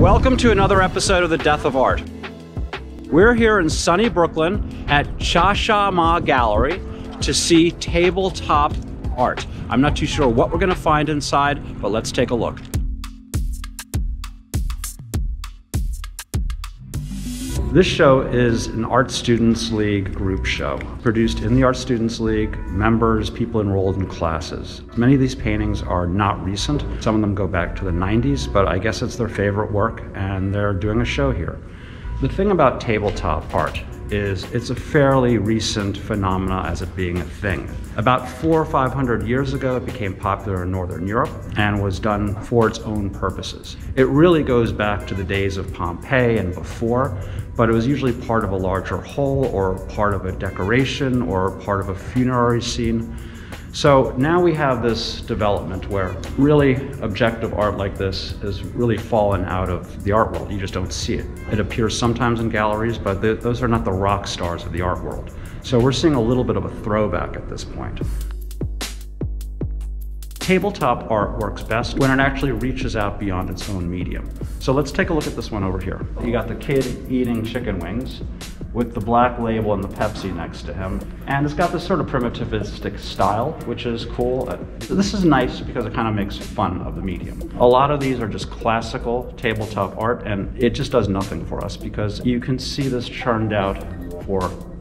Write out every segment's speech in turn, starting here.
Welcome to another episode of The Death of Art. We're here in sunny Brooklyn at ChaShaMa Gallery to see tabletop art. I'm not too sure what we're going to find inside, but let's take a look. This show is an Art Students League group show, produced in the Art Students League, members, people enrolled in classes. Many of these paintings are not recent. Some of them go back to the 90s, but I guess it's their favorite work, and they're doing a show here. The thing about tabletop art is it's a fairly recent phenomena as it being a thing. About four or five hundred years ago, it became popular in Northern Europe and was done for its own purposes. It really goes back to the days of Pompeii and before, but it was usually part of a larger whole or part of a decoration or part of a funerary scene. So now we have this development where really objective art like this has really fallen out of the art world. You just don't see it. It appears sometimes in galleries, but those are not the rock stars of the art world. So we're seeing a little bit of a throwback at this point. Tabletop art works best when it actually reaches out beyond its own medium. So let's take a look at this one over here. You got the kid eating chicken wings with the black label and the Pepsi next to him. And it's got this sort of primitivistic style, which is cool. Uh, this is nice because it kind of makes fun of the medium. A lot of these are just classical tabletop art, and it just does nothing for us because you can see this churned out for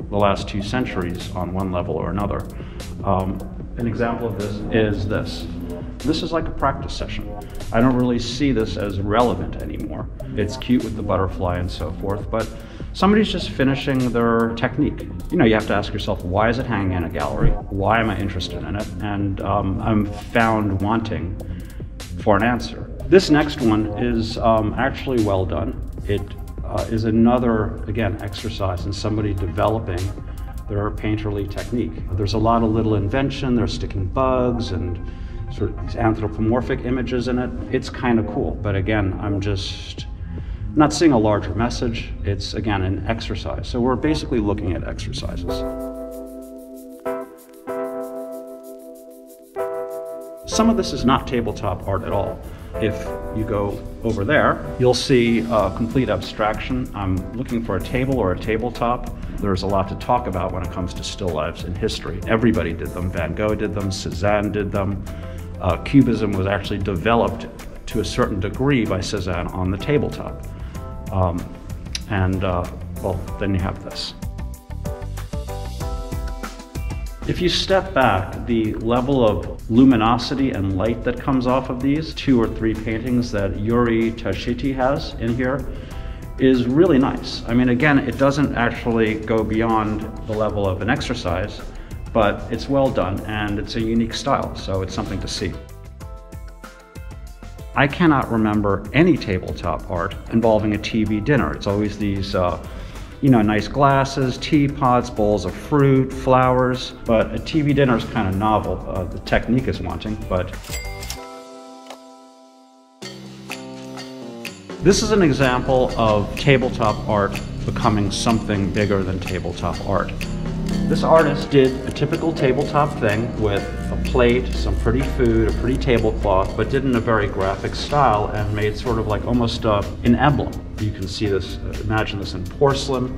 the last two centuries on one level or another. Um, an example of this is this. This is like a practice session. I don't really see this as relevant anymore. It's cute with the butterfly and so forth, but somebody's just finishing their technique. You know, you have to ask yourself, why is it hanging in a gallery? Why am I interested in it? And um, I'm found wanting for an answer. This next one is um, actually well done. It uh, is another, again, exercise in somebody developing their painterly technique. There's a lot of little invention, there's sticking bugs and sort of these anthropomorphic images in it. It's kind of cool, but again, I'm just not seeing a larger message. It's again an exercise. So we're basically looking at exercises. Some of this is not tabletop art at all. If you go over there, you'll see a complete abstraction. I'm looking for a table or a tabletop. There's a lot to talk about when it comes to still lifes in history. Everybody did them. Van Gogh did them, Cezanne did them. Uh, Cubism was actually developed to a certain degree by Cezanne on the tabletop. Um, and uh, well, then you have this. If you step back, the level of luminosity and light that comes off of these two or three paintings that Yuri Tashiti has in here is really nice. I mean, again, it doesn't actually go beyond the level of an exercise, but it's well done and it's a unique style, so it's something to see. I cannot remember any tabletop art involving a TV dinner. It's always these, uh, you know, nice glasses, teapots, bowls of fruit, flowers, but a TV dinner is kind of novel. Uh, the technique is wanting, but. This is an example of tabletop art becoming something bigger than tabletop art. This artist did a typical tabletop thing with plate, some pretty food, a pretty tablecloth, but did in a very graphic style and made sort of like almost uh, an emblem. You can see this, uh, imagine this in porcelain.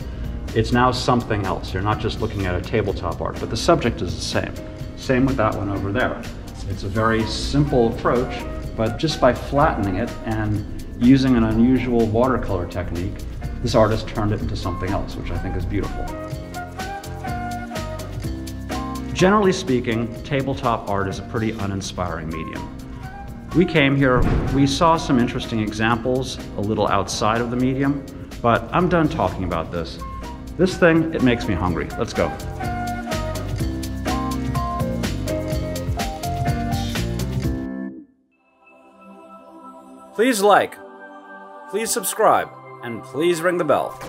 It's now something else. You're not just looking at a tabletop art, but the subject is the same. Same with that one over there. It's a very simple approach, but just by flattening it and using an unusual watercolor technique, this artist turned it into something else, which I think is beautiful. Generally speaking, tabletop art is a pretty uninspiring medium. We came here, we saw some interesting examples a little outside of the medium, but I'm done talking about this. This thing, it makes me hungry. Let's go. Please like, please subscribe, and please ring the bell.